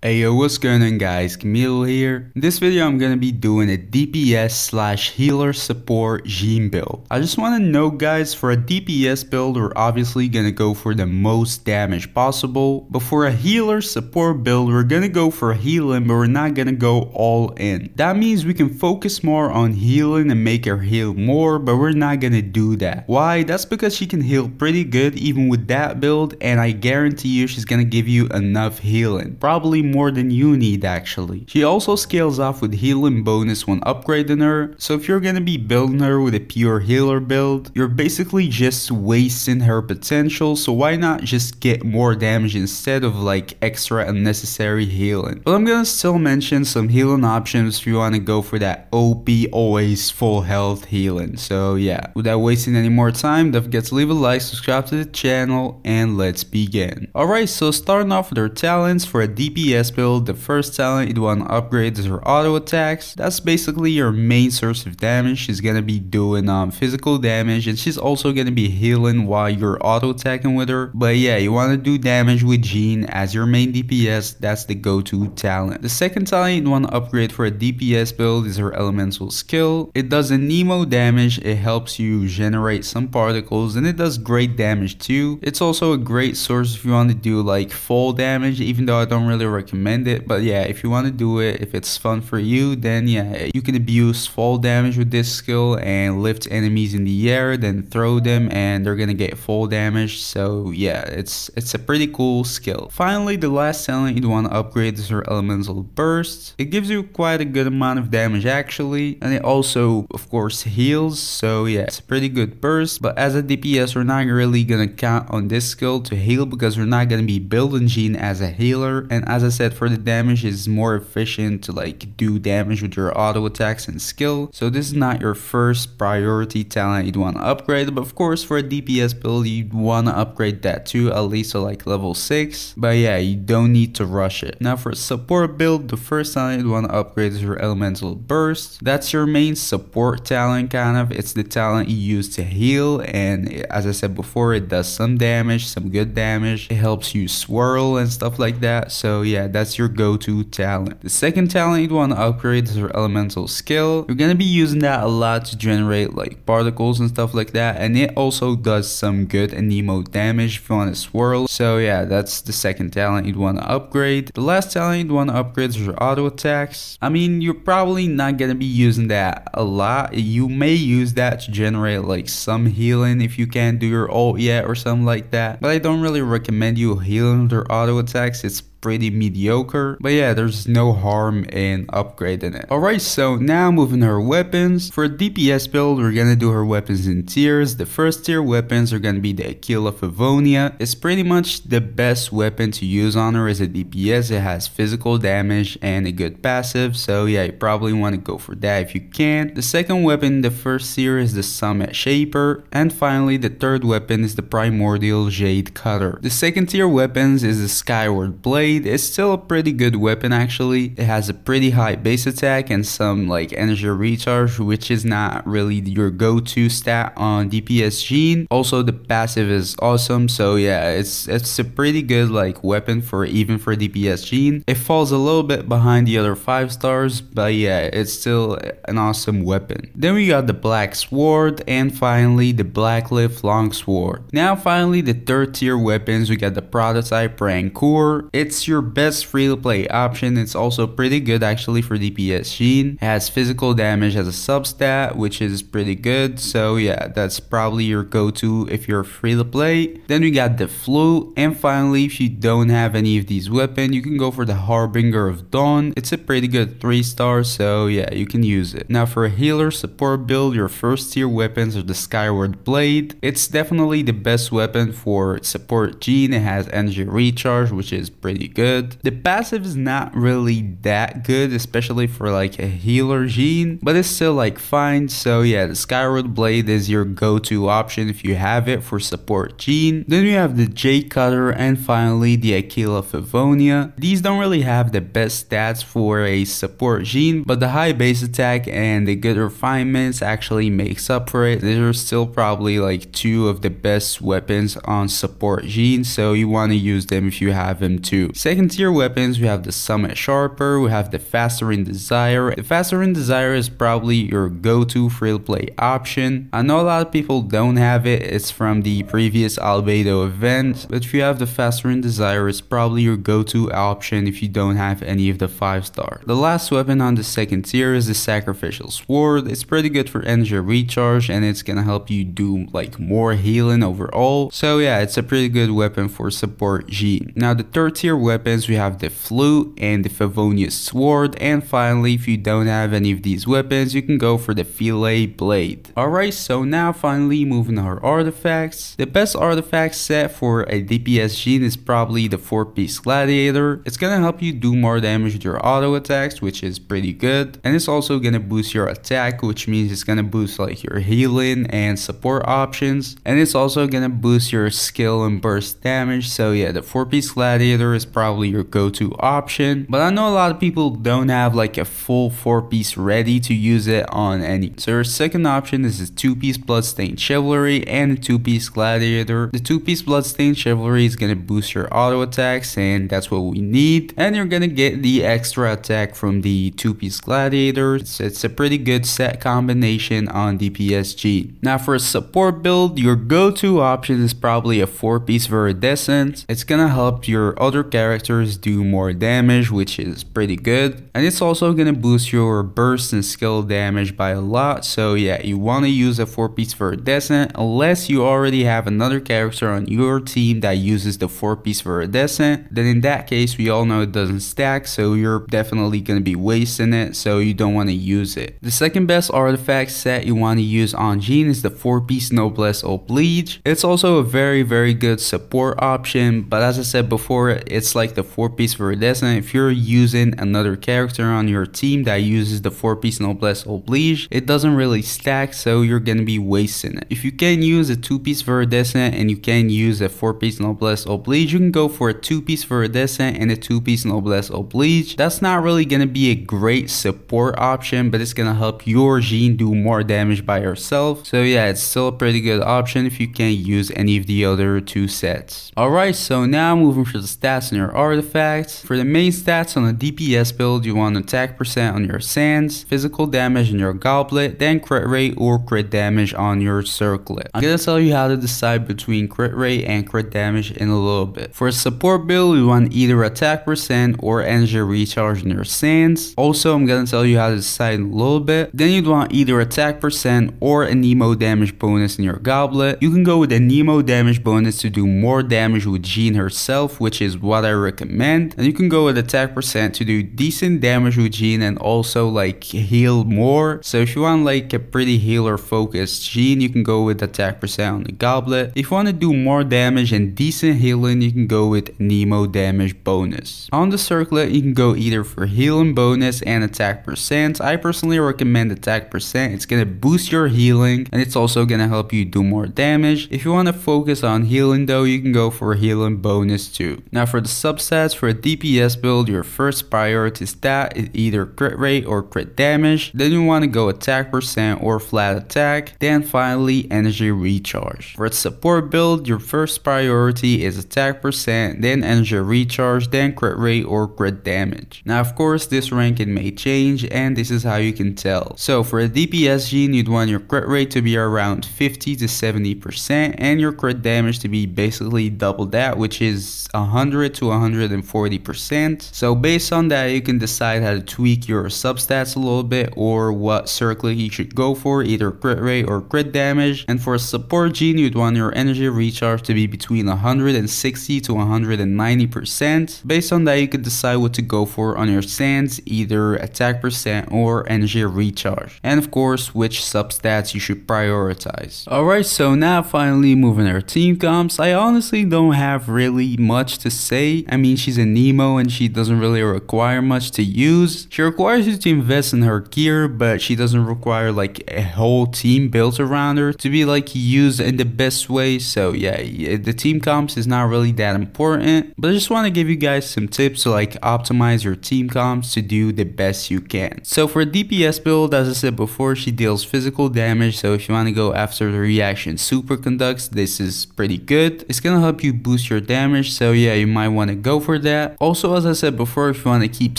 Hey yo, what's going on guys, Kamilo here. In this video I'm gonna be doing a DPS slash healer support Jean build. I just wanna know guys, for a DPS build we're obviously gonna go for the most damage possible, but for a healer support build we're gonna go for healing but we're not gonna go all in. That means we can focus more on healing and make her heal more, but we're not gonna do that. Why? That's because she can heal pretty good even with that build and I guarantee you she's gonna give you enough healing. Probably more than you need actually. She also scales off with healing bonus when upgrading her, so if you're gonna be building her with a pure healer build, you're basically just wasting her potential, so why not just get more damage instead of like extra unnecessary healing. But I'm gonna still mention some healing options if you wanna go for that OP always full health healing. So yeah, without wasting any more time, don't forget to leave a like, subscribe to the channel, and let's begin. Alright, so starting off with her talents for a DPS DPS build, the first talent you want to upgrade is her auto attacks. That's basically your main source of damage. She's gonna be doing um, physical damage and she's also gonna be healing while you're auto attacking with her. But yeah, you want to do damage with Jean as your main DPS. That's the go-to talent. The second talent you want to upgrade for a DPS build is her elemental skill. It does Anemo damage. It helps you generate some particles and it does great damage too. It's also a great source if you want to do like fall damage even though I don't really recommend recommend it. But yeah, if you want to do it, if it's fun for you, then yeah, you can abuse fall damage with this skill and lift enemies in the air, then throw them and they're gonna get full damage. So yeah, it's it's a pretty cool skill. Finally, the last talent you'd want to upgrade is her elemental burst. It gives you quite a good amount of damage actually, and it also of course heals. So yeah, it's a pretty good burst. But as a DPS, we're not really gonna count on this skill to heal because we're not gonna be building Jean as a healer. And as I said for the damage is more efficient to like do damage with your auto attacks and skill. So this is not your first priority talent you'd want to upgrade. But of course for a DPS build you'd want to upgrade that too at least to like level 6. But yeah you don't need to rush it. Now for a support build the first talent you'd want to upgrade is your elemental burst. That's your main support talent kind of. It's the talent you use to heal and as I said before it does some damage, some good damage. It helps you swirl and stuff like that. So yeah that's your go-to talent. The second talent you'd want to upgrade is your elemental skill. You're gonna be using that a lot to generate like particles and stuff like that and it also does some good anemo damage if you want to swirl. So yeah, that's the second talent you'd want to upgrade. The last talent you'd want to upgrade is your auto attacks. I mean, you're probably not gonna be using that a lot. You may use that to generate like some healing if you can't do your ult yet or something like that. But I don't really recommend you healing with your auto attacks. It's pretty mediocre. But yeah, there's no harm in upgrading it. Alright, so now moving her weapons. For a DPS build, we're gonna do her weapons in tiers. The first tier weapons are gonna be the Aquila Favonia. It's pretty much the best weapon to use on her as a DPS. It has physical damage and a good passive. So yeah, you probably want to go for that if you can. The second weapon the first tier is the Summit Shaper. And finally, the third weapon is the Primordial Jade Cutter. The second tier weapons is the Skyward Blade blade is still a pretty good weapon actually. It has a pretty high base attack and some like energy recharge which is not really your go-to stat on DPS Jean. Also the passive is awesome so yeah it's it's a pretty good like weapon for even for DPS Jean. It falls a little bit behind the other 5 stars but yeah it's still an awesome weapon. Then we got the Black Sword and finally the Blackcliff Longsword. Now finally the third tier weapons we got the prototype Rancour. It's it's your best free to play option. It's also pretty good actually for DPS Jean. It has physical damage as a substat, which is pretty good. So yeah, that's probably your go-to if you're free to play. Then we got the Flute. And finally, if you don't have any of these weapons, you can go for the Harbinger of Dawn. It's a pretty good 3 star, so yeah, you can use it. Now for a healer support build, your first tier weapons are the Skyward Blade. It's definitely the best weapon for support Jean. It has energy recharge, which is pretty good. The passive is not really that good, especially for like a healer Jean, but it's still like fine. So yeah, the Skyward Blade is your go-to option if you have it for support Jean. Then you have the Jade Cutter and finally the Aquila Favonia. These don't really have the best stats for a support Jean, but the high base attack and the good refinements actually makes up for it. These are still probably like two of the best weapons on support Jean, so you want to use them if you have them too. Second tier weapons, we have the Summit Shaper, we have the Festering Desire. The Festering Desire is probably your go-to free-to-play option. I know a lot of people don't have it, it's from the previous Albedo event, but if you have the Festering Desire, it's probably your go-to option if you don't have any of the 5 star. The last weapon on the second tier is the Sacrificial Sword. It's pretty good for energy recharge and it's gonna help you do like more healing overall. So yeah, it's a pretty good weapon for support G. Now the third tier weapons, we have the Flute and the Favonius Sword. And finally, if you don't have any of these weapons, you can go for the Fillet Blade. Alright, so now finally moving our artifacts. The best artifact set for a DPS Jean is probably the 4 piece Gladiator. It's gonna help you do more damage with your auto attacks, which is pretty good. And it's also gonna boost your attack, which means it's gonna boost like your healing and support options. And it's also gonna boost your skill and burst damage. So yeah, the 4 piece Gladiator is probably your go-to option. But I know a lot of people don't have like a full 4 piece ready to use it on any. So your second option is a 2 piece Bloodstained Chivalry and a 2 piece Gladiator. The 2 piece Bloodstained Chivalry is gonna boost your auto attacks and that's what we need. And you're gonna get the extra attack from the 2 piece Gladiator. It's, it's a pretty good set combination on DPSG. Now for a support build, your go-to option is probably a 4 piece Viridescent. It's gonna help your other characters do more damage, which is pretty good. And it's also gonna boost your burst and skill damage by a lot. So yeah, you wanna use a 4 piece Viridescent unless you already have another character on your team that uses the 4 piece Viridescent. Then in that case, we all know it doesn't stack, so you're definitely gonna be wasting it, so you don't wanna use it. The second best artifact set you wanna use on Jean is the 4 piece Noblesse Oblige. It's also a very, very good support option, but as I said before, it's like the 4 piece Viridescent. If you're using another character on your team that uses the 4 piece Noblesse Oblige, it doesn't really stack, so you're gonna be wasting it. If you can use a 2 piece Viridescent and you can use a 4 piece Noblesse Oblige, you can go for a 2 piece Viridescent and a 2 piece Noblesse Oblige. That's not really gonna be a great support option, but it's gonna help your Jean do more damage by herself. So yeah, it's still a pretty good option if you can't use any of the other two sets. Alright, so now moving to the stats on your artifacts. For the main stats on a DPS build, you want attack percent on your sands, physical damage in your goblet, then crit rate or crit damage on your circlet. I'm gonna tell you how to decide between crit rate and crit damage in a little bit. For a support build, you want either attack percent or energy recharge on your sands. Also, I'm gonna tell you how to decide in a little bit. Then you'd want either attack percent or Anemo damage bonus in your goblet. You can go with Anemo damage bonus to do more damage with Jean herself, which is what I recommend. And you can go with attack percent to do decent damage with Jean and also like heal more. So if you want like a pretty healer focused Jean, you can go with attack percent on the goblet. If you want to do more damage and decent healing, you can go with Nemo damage bonus. On the circlet, you can go either for healing bonus and attack percent. I personally recommend attack percent. It's gonna boost your healing and it's also gonna help you do more damage. If you want to focus on healing though, you can go for healing bonus too. Now for the substats for a DPS build, your first priority stat is either crit rate or crit damage. Then you want to go attack percent or flat attack. Then finally energy recharge. For a support build, your first priority is attack percent, then energy recharge, then crit rate or crit damage. Now of course this ranking may change and this is how you can tell. So for a DPS Jean, you'd want your crit rate to be around 50 to 70% and your crit damage to be basically double that which is 100 to 140%. So based on that you can decide how to tweak your substats a little bit or what circlet you should go for either crit rate or crit damage and for a support Jean, you'd want your energy recharge to be between 160 to 190%. Based on that you could decide what to go for on your sands either attack percent or energy recharge and of course which substats you should prioritize. Alright so now finally moving our team comps I honestly don't have really much to say. I mean she's Anemo and she doesn't really require much to use. She requires you to invest in her gear but she doesn't require like a whole team built around her to be like used in the best way so yeah the team comps is not really that important but I just want to give you guys some tips to like optimize your team comps to do the best you can. So for DPS build as I said before she deals physical damage so if you want to go after the reaction superconducts this is pretty good. It's gonna help you boost your damage so yeah you might want want to go for that. Also, as I said before, if you want to keep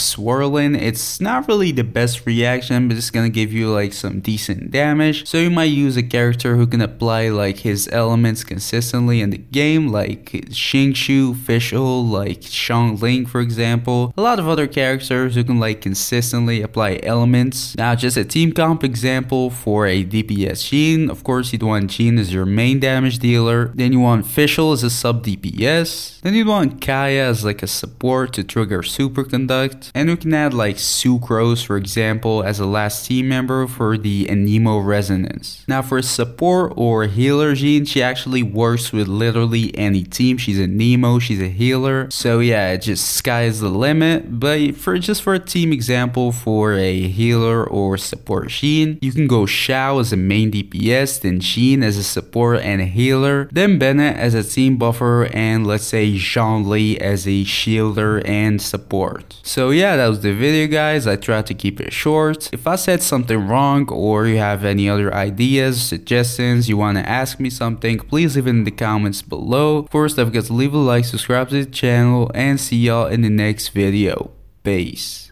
swirling, it's not really the best reaction, but it's going to give you like some decent damage. So you might use a character who can apply like his elements consistently in the game, like Xingqiu, Fischl, like Shang Xiangling for example. A lot of other characters who can like consistently apply elements. Now just a team comp example for a DPS Jean. Of course you'd want Jean as your main damage dealer. Then you want Fischl as a sub DPS. Then you'd want Kaeya as like a support to trigger Superconduct. And we can add like Sucrose for example as a last team member for the Anemo Resonance. Now for support or healer Jean, she actually works with literally any team. She's Anemo, she's a healer. So yeah, it just sky's the limit. But for just for a team example for a healer or support Jean, you can go Xiao as a main DPS, then Jean as a support and a healer, then Bennett as a team buffer, and let's say Zhongli as a shielder and support. So yeah, that was the video guys. I tried to keep it short. If I said something wrong or you have any other ideas, suggestions, you want to ask me something, please leave it in the comments below. First, forget to leave a like, subscribe to the channel, and see y'all in the next video. Peace.